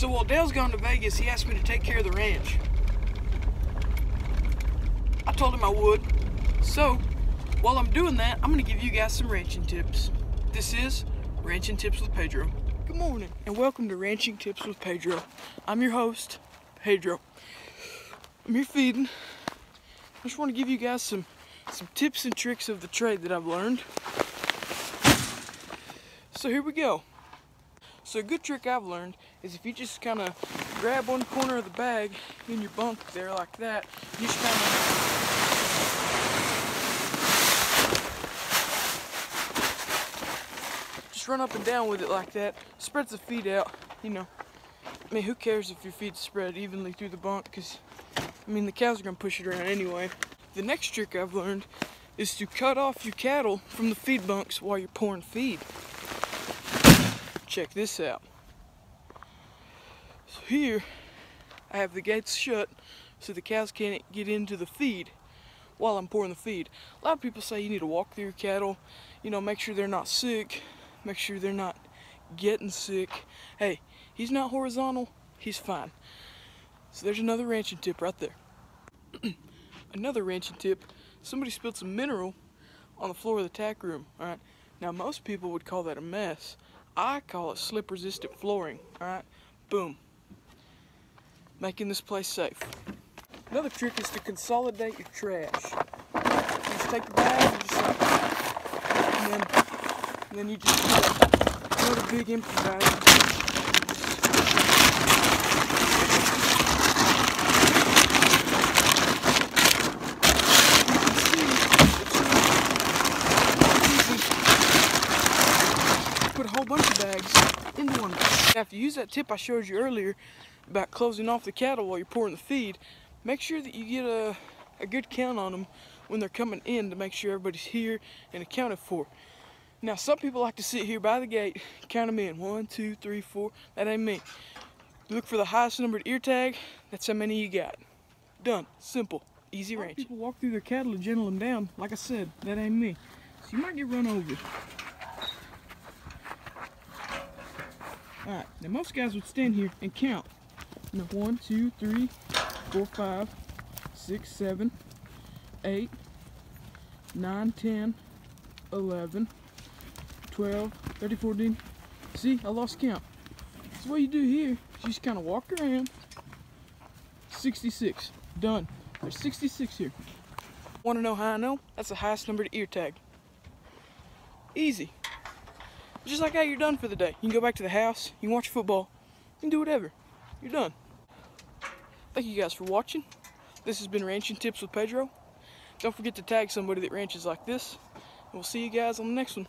So while Dale's gone to Vegas, he asked me to take care of the ranch. I told him I would. So, while I'm doing that, I'm gonna give you guys some ranching tips. This is Ranching Tips with Pedro. Good morning, and welcome to Ranching Tips with Pedro. I'm your host, Pedro. I'm here feeding. I just want to give you guys some some tips and tricks of the trade that I've learned. So here we go. So a good trick I've learned is if you just kind of grab one corner of the bag in your bunk there like that, you just kind of just run up and down with it like that. Spreads the feed out, you know. I mean, who cares if your feet's spread evenly through the bunk? Because, I mean, the cows are going to push it around anyway. The next trick I've learned is to cut off your cattle from the feed bunks while you're pouring feed. Check this out. So here, I have the gates shut so the cows can't get into the feed while I'm pouring the feed. A lot of people say you need to walk through your cattle, you know, make sure they're not sick, make sure they're not getting sick. Hey, he's not horizontal, he's fine. So there's another ranching tip right there. another ranching tip, somebody spilled some mineral on the floor of the tack room, alright? Now most people would call that a mess. I call it slip resistant flooring, alright? Boom. Making this place safe. Another trick is to consolidate your trash. You just take the bag and just like, and then, and then you just put another big empty bag. Bunch of bags into one bag. Now, if you use that tip I showed you earlier about closing off the cattle while you're pouring the feed, make sure that you get a, a good count on them when they're coming in to make sure everybody's here and accounted for. Now, some people like to sit here by the gate, count them in. One, two, three, four. That ain't me. Look for the highest numbered ear tag. That's how many you got. Done. Simple. Easy range. People walk through their cattle to gentle them down. Like I said, that ain't me. So you might get run over. Alright, now most guys would stand here and count. You know, one, two, three, four, five, six, seven, eight, nine, ten, eleven, twelve, thirteen, fourteen. See, I lost count. So what you do here you just kind of walk around. 66. Done. There's 66 here. Want to know how I know? That's the highest numbered ear tag. Easy. Just like how you're done for the day. You can go back to the house, you can watch football, you can do whatever. You're done. Thank you guys for watching. This has been Ranching Tips with Pedro. Don't forget to tag somebody that ranches like this. And we'll see you guys on the next one.